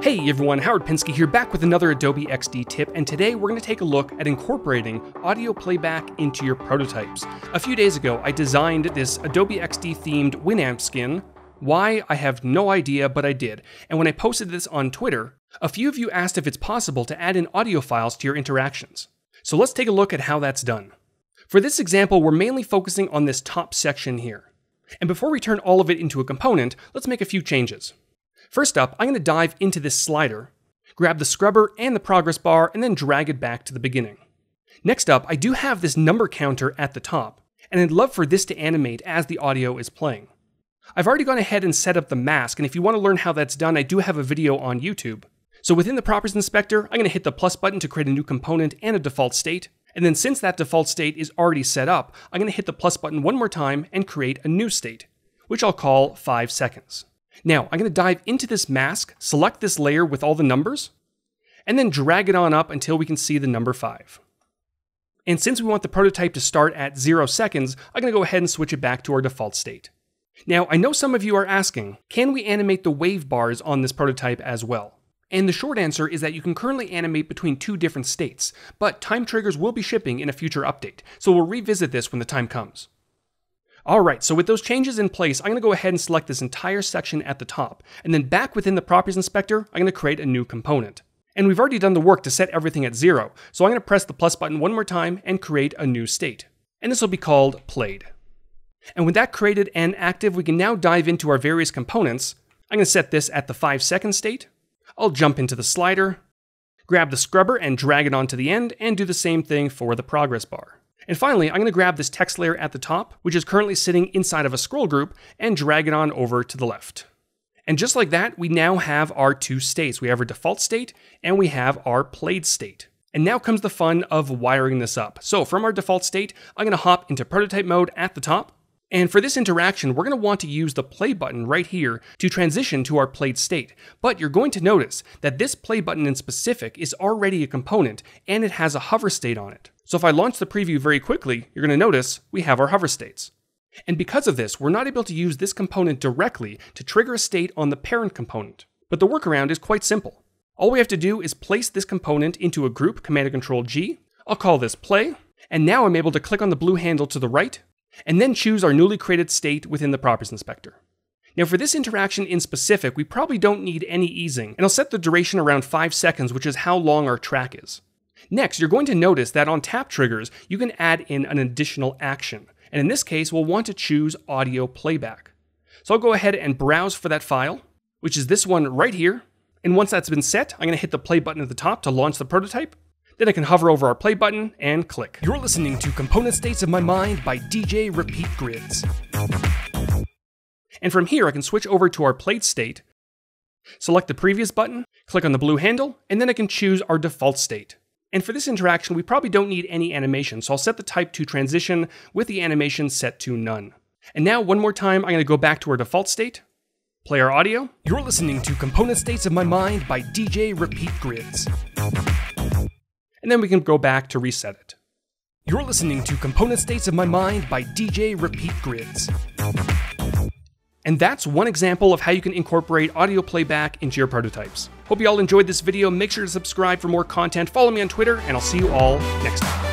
Hey everyone, Howard Pinsky here, back with another Adobe XD tip, and today we're going to take a look at incorporating audio playback into your prototypes. A few days ago, I designed this Adobe XD themed Winamp skin. Why, I have no idea, but I did. And when I posted this on Twitter, a few of you asked if it's possible to add in audio files to your interactions. So let's take a look at how that's done. For this example, we're mainly focusing on this top section here. And before we turn all of it into a component, let's make a few changes. First up, I'm going to dive into this slider, grab the scrubber and the progress bar, and then drag it back to the beginning. Next up, I do have this number counter at the top, and I'd love for this to animate as the audio is playing. I've already gone ahead and set up the mask, and if you want to learn how that's done, I do have a video on YouTube. So within the Properties Inspector, I'm going to hit the plus button to create a new component and a default state, and then since that default state is already set up, I'm going to hit the plus button one more time and create a new state, which I'll call 5 seconds. Now, I'm going to dive into this mask, select this layer with all the numbers, and then drag it on up until we can see the number 5. And since we want the prototype to start at 0 seconds, I'm going to go ahead and switch it back to our default state. Now, I know some of you are asking, can we animate the wave bars on this prototype as well? And the short answer is that you can currently animate between two different states, but time triggers will be shipping in a future update, so we'll revisit this when the time comes. Alright, so with those changes in place, I'm going to go ahead and select this entire section at the top, and then back within the Properties Inspector, I'm going to create a new component. And we've already done the work to set everything at zero, so I'm going to press the plus button one more time and create a new state. And this will be called Played. And with that created and active, we can now dive into our various components. I'm to set this at the 5 second state. I'll jump into the slider, grab the scrubber and drag it onto the end, and do the same thing for the progress bar. And finally, I'm going to grab this text layer at the top, which is currently sitting inside of a scroll group, and drag it on over to the left. And just like that, we now have our two states. We have our default state, and we have our played state. And now comes the fun of wiring this up. So from our default state, I'm going to hop into prototype mode at the top. And for this interaction, we're going to want to use the play button right here to transition to our played state. But you're going to notice that this play button in specific is already a component and it has a hover state on it. So if I launch the preview very quickly, you're going to notice we have our hover states. And because of this, we're not able to use this component directly to trigger a state on the parent component. But the workaround is quite simple. All we have to do is place this component into a group, Command and Control G. I'll call this play, and now I'm able to click on the blue handle to the right, and then choose our newly created state within the Properties Inspector. Now for this interaction in specific, we probably don't need any easing, and I'll set the duration around 5 seconds, which is how long our track is. Next, you're going to notice that on tap triggers, you can add in an additional action. And in this case, we'll want to choose audio playback. So I'll go ahead and browse for that file, which is this one right here. And once that's been set, I'm going to hit the play button at the top to launch the prototype. Then I can hover over our play button and click. You're listening to Component States of My Mind by DJ Repeat Grids. And from here, I can switch over to our played state, select the previous button, click on the blue handle, and then I can choose our default state. And for this interaction, we probably don't need any animation, so I'll set the type to transition with the animation set to none. And now, one more time, I'm going to go back to our default state, play our audio. You're listening to Component States of My Mind by DJ Repeat Grids. And then we can go back to reset it. You're listening to Component States of My Mind by DJ Repeat Grids. And that's one example of how you can incorporate audio playback into your prototypes. Hope you all enjoyed this video. Make sure to subscribe for more content. Follow me on Twitter, and I'll see you all next time.